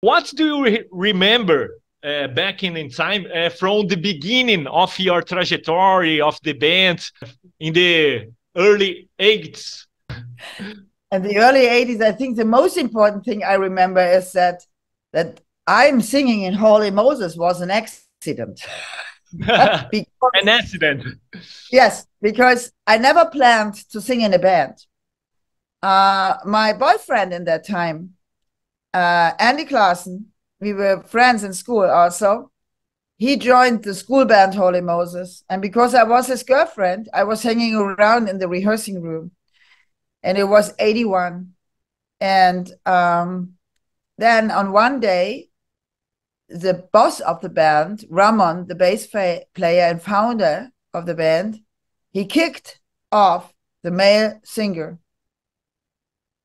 What do you re remember uh, back in, in time uh, from the beginning of your trajectory of the band in the early 80s? In the early 80s, I think the most important thing I remember is that that I'm singing in Holy Moses was an accident. because, an accident. Yes, because I never planned to sing in a band. Uh, my boyfriend in that time, uh, Andy Classen, we were friends in school also. He joined the school band Holy Moses. And because I was his girlfriend, I was hanging around in the rehearsing room. And it was 81. And um, then on one day, the boss of the band, Ramon, the bass player and founder of the band, he kicked off the male singer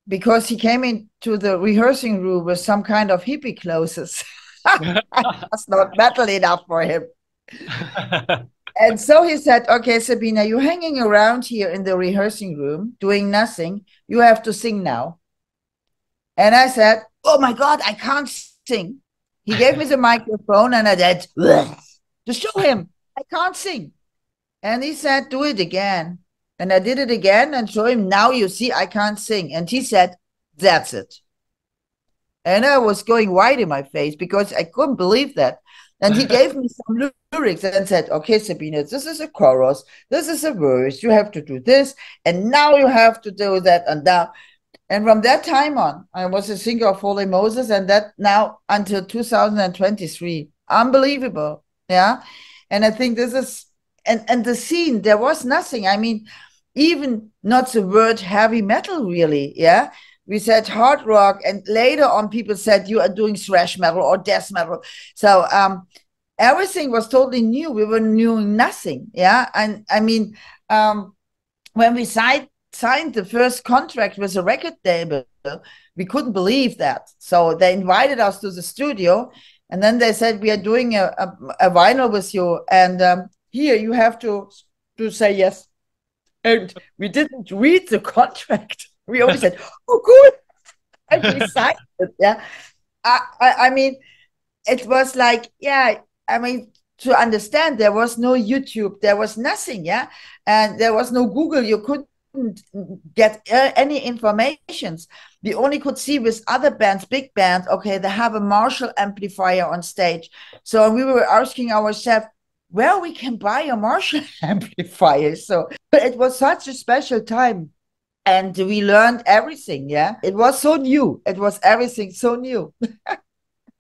because he came into the rehearsing room with some kind of hippie clothes. That's not metal enough for him. and so he said, Okay, Sabina, you're hanging around here in the rehearsing room doing nothing. You have to sing now. And I said, Oh my God, I can't sing. He gave me the microphone and I said, To show him, I can't sing. And he said, Do it again. And I did it again and show him, now you see, I can't sing. And he said, that's it. And I was going white in my face because I couldn't believe that. And he gave me some lyrics and said, okay, Sabina, this is a chorus, this is a verse, you have to do this, and now you have to do that and that. And from that time on, I was a singer of Holy Moses, and that now until 2023. Unbelievable. Yeah. And I think this is and and the scene there was nothing. I mean even not the word heavy metal really yeah? We said hard rock and later on people said you are doing thrash metal or death metal. So um everything was totally new. We were knowing nothing yeah? And i mean um when we signed signed the first contract with a record label we couldn't believe that. So they invited us to the studio and then they said we are doing a, a, a vinyl with you. And um, here you have to to say yes. And we didn't read the contract. We only said oh good. And we signed it yeah. I, I i mean it was like yeah i mean to understand there was no youtube there was nothing yeah. And there was no google. You couldn't get uh, any informations. We only could see with other bands big bands okay they have a marshall amplifier on stage. So we were asking ourselves where we can buy a Marshall amplifier. So it was such a special time. And we learned everything. Yeah. It was so new. It was everything so new.